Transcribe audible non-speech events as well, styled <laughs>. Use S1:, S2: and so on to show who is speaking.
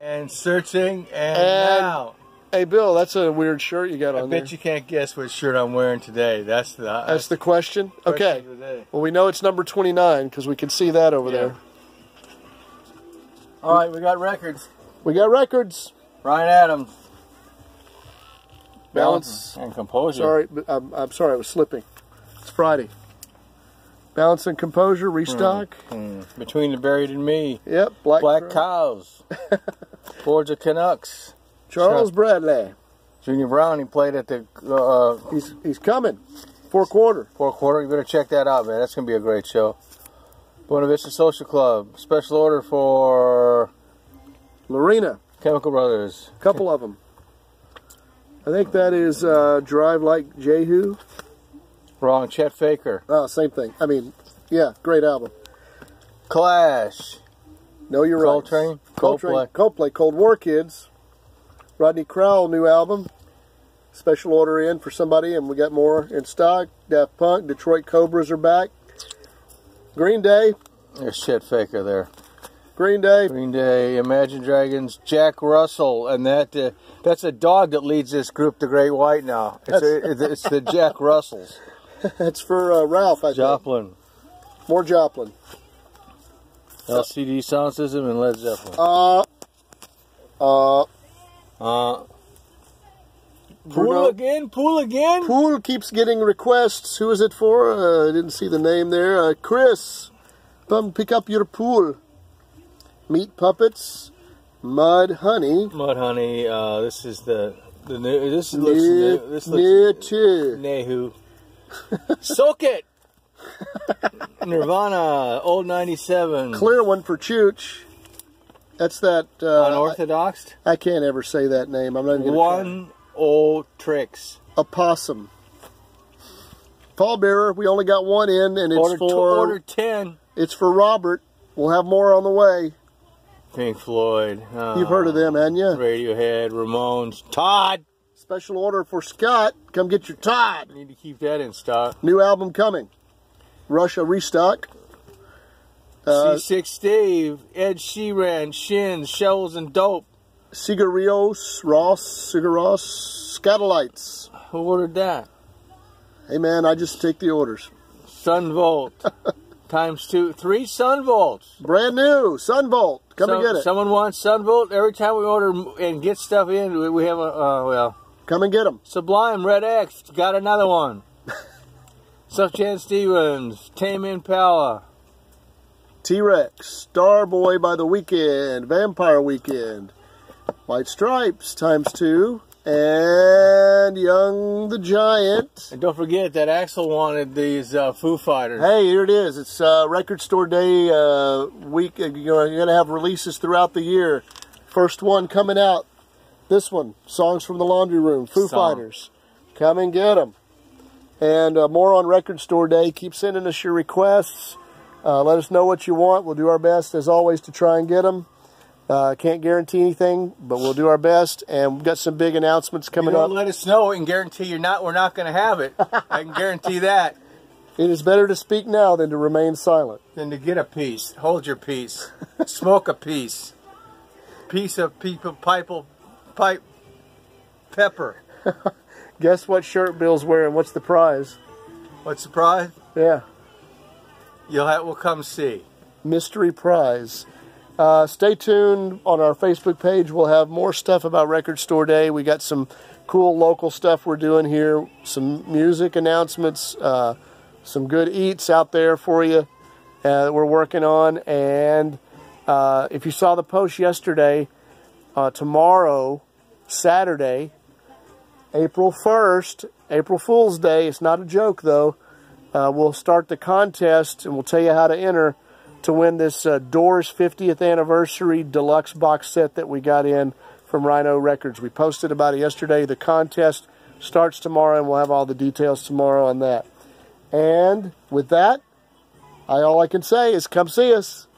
S1: And searching, and,
S2: And-
S1: now.
S2: Hey, Bill, that's a weird shirt you got
S1: I
S2: on there.
S1: bet you can't guess what shirt I'm wearing today. That's the
S2: That's the question.
S1: question
S2: Okay. Well, we know it's number 29 because we can see that over
S1: Yeah.
S2: there.
S1: All right, we got records.
S2: We got records.
S1: Ryan Adams.
S2: Balance.
S1: and composure.
S2: Sorry, I'm, I'm sorry, I was slipping. It's Friday. Balance and composure, restock.
S1: Hmm. Between the buried and me.
S2: Yep, Black,
S1: Black Cows. <laughs> Of Canucks.
S2: Charles Bradley.
S1: Junior Brown, he played at the uh,
S2: He's he's coming. Four quarter.
S1: Four quarter. You better check that out, man. That's going to be a great show. Buena Vista Social Club. Special order for
S2: Lorena.
S1: Chemical Brothers.
S2: Couple of them. I think that is uh, Drive Like Jehu.
S1: Wrong. Chet Faker.
S2: Oh, same thing. I mean, yeah, great album.
S1: Clash.
S2: Know your
S1: Coltrane?
S2: rights. Coltrane.
S1: Coldplay.
S2: Coldplay. Cold War Kids. Rodney Crowell, new album. Special order in for somebody, and we got more in stock. Daft Punk, Detroit Cobras are back. Green Day,
S1: There's Chet Faker there.
S2: Green Day.
S1: Green Day, Imagine Dragons, Jack Russell, and that uh, that's a dog that leads this group, the Great White. Now it's, a, it's the Jack Russells. <laughs>
S2: That's for uh, Ralph, I think.
S1: Joplin,
S2: More Joplin.
S1: LCD Sound System, and Led Zeppelin.
S2: Uh, uh,
S1: Uh,
S2: Bruno-
S1: pool again, pool again.
S2: Pool keeps getting requests. Who is it for? Uh, I didn't see the name there. Uh, Chris, come pick up your pool. Meat puppets, mud honey.
S1: Mudhoney. Uh, this is the the new. This looks new. This looks
S2: to.
S1: Nehu. <laughs> Soak it. Nirvana, old '97.
S2: Clear one for Chooch. That's that. Uh,
S1: Unorthodox.
S2: I, I can't ever say that name. I'm not even gonna try.
S1: One old tricks.
S2: a Opossum. Pallbearer. We only got one in, and it's
S1: Order,
S2: for
S1: order ten.
S2: it's for Robert. We'll have more on the way.
S1: Pink Floyd.
S2: You've heard of them, haven't you?
S1: Radiohead, Ramones, Todd.
S2: Special order for Scott. Come get your Todd.
S1: Need to keep that in stock.
S2: New album coming. Russia restock. Uh,
S1: C6 Steve, Ed Sheeran, Shins, Shells and Dope.
S2: Cigarios, Ross, Cigaros, Skatalites.
S1: Who ordered that?
S2: Hey man, I just take the orders.
S1: Son Volt. <laughs> times two, three Son Volts.
S2: Brand new, Son Volt. Come
S1: Some-
S2: and get it.
S1: Someone wants Son Volt. Every time we order and get stuff in, we- we have a, uh, well,
S2: Come and get them.
S1: Sublime, Red X, got another one. Sufjan Stevens, Tame Impala.
S2: T-Rex, Starboy by the Weeknd, Vampire Weekend, White Stripes times two, and Young the Giant.
S1: And don't forget that Axel wanted these uh, Foo Fighters.
S2: Hey, here it is. It's uh, Record Store Day uh, week. Uh, you're going to have releases throughout the year. First one coming out. This one, Songs from the Laundry Room, Foo
S1: Song.
S2: Fighters. Come and get them. And uh, more on Record Store Day. Keep sending us your requests. Uh, let us know what you want. We'll do our best, as always, to try and get them. Uh, can't guarantee anything, but we'll do our best. And we've got some big announcements coming up.
S1: let us know and guarantee you're not, we're not going to have it. <laughs> I can guarantee that.
S2: It is better to speak now than to remain silent.
S1: Than to get a piece. Hold your piece. <laughs> Smoke a piece. Piece of people, pipe, pipe, pepper. <laughs>
S2: Guess what shirt Bill's wearing? What's the prize?
S1: What's the prize?
S2: Yeah.
S1: You'll have, we'll come see.
S2: mystery prize. Uh, stay tuned on our Facebook page. We'll have more stuff about Record Store Day. We got some cool local stuff we're doing here, some music announcements, uh, some good eats out there for you uh, that we're working on. And uh, if you saw the post yesterday, uh, tomorrow, Saturday, April 1st, April Fool's Day, it's not a joke though. Uh, we'll start the contest and we'll tell you how to enter to win this uh, Doors 50th anniversary deluxe box set that we got in from Rhino Records. We posted about it yesterday. The contest starts tomorrow and we'll have all the details tomorrow on that. And with that, I all I can say is come see us.